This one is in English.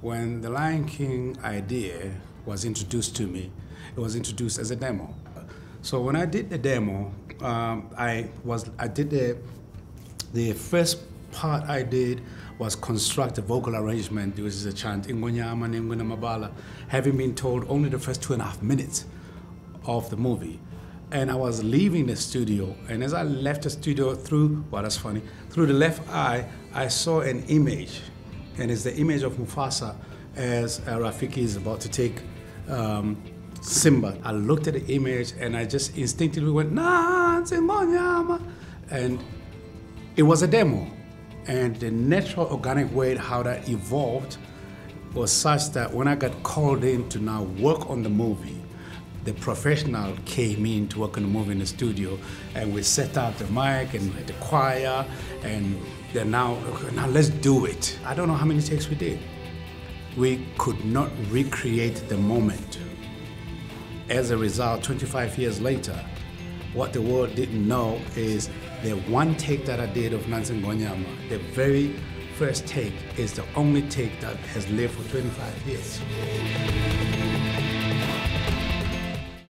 When the Lion King idea was introduced to me, it was introduced as a demo. So when I did the demo, um, I was I did the the first part I did was construct a vocal arrangement, which is a chant, Ingonyama Mabala, having been told only the first two and a half minutes of the movie. And I was leaving the studio, and as I left the studio through, well, that's funny, through the left eye, I saw an image, and it's the image of Mufasa as uh, Rafiki is about to take um, Simba. I looked at the image, and I just instinctively went, Nah, and it was a demo. And the natural organic way how that evolved was such that when I got called in to now work on the movie, the professional came in to work on the movie in the studio and we set up the mic and the choir and then now, now let's do it. I don't know how many takes we did. We could not recreate the moment. As a result, 25 years later, what the world didn't know is the one take that I did of Nants' Ingonyama, the very first take is the only take that has lived for 25 years.